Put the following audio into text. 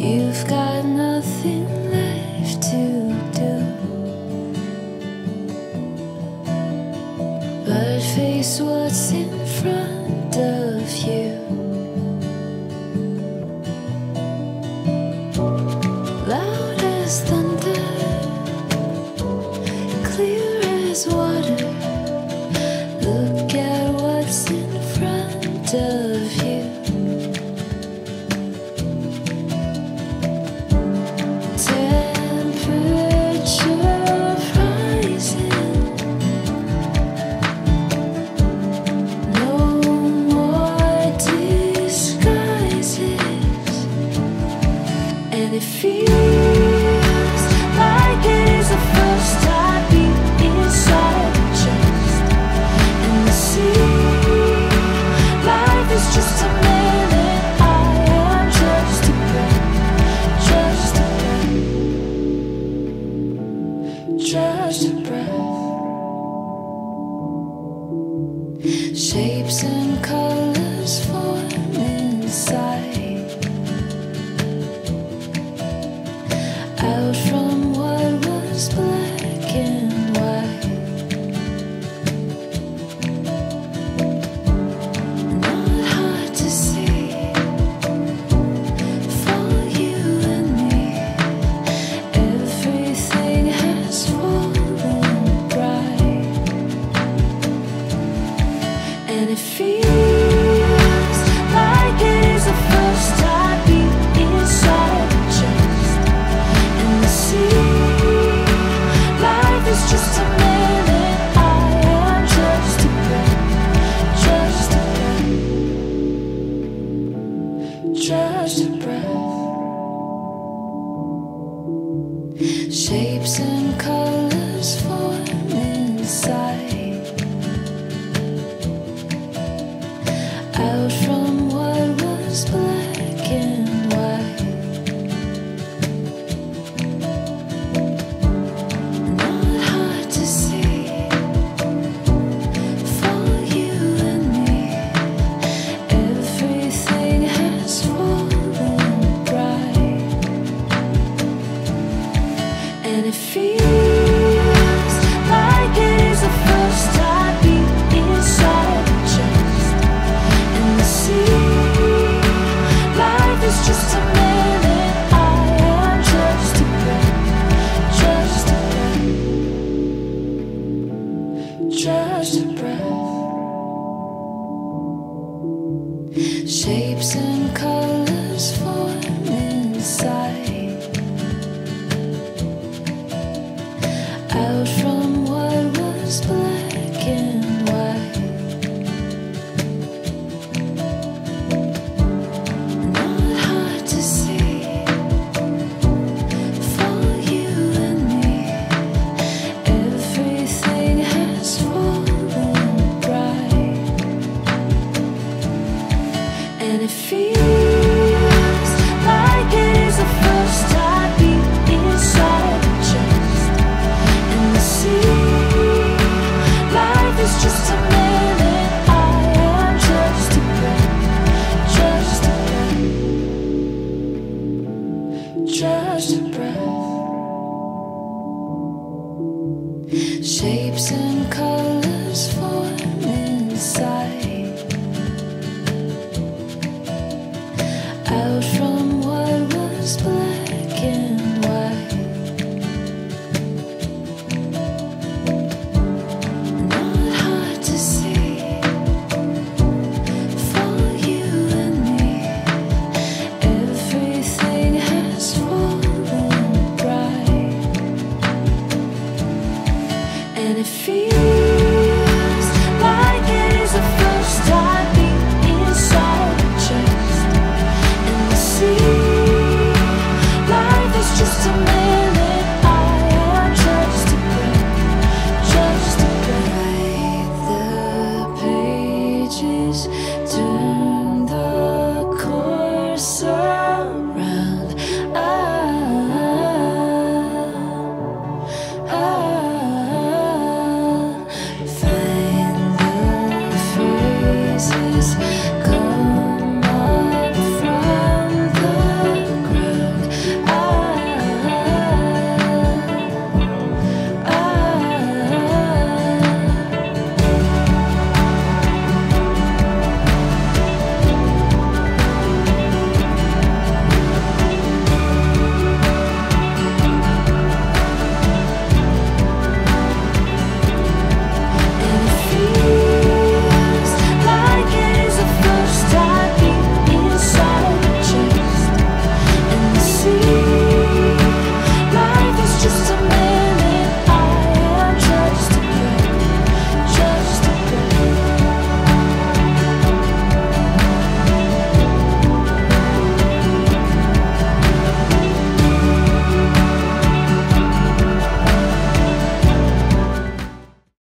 You've got nothing left to do. But face what's in shapes and colors. it feels like it is the first time being inside the chest and the sea. Life is just a minute, I am just a breath, just a breath. Shapes and colors form inside.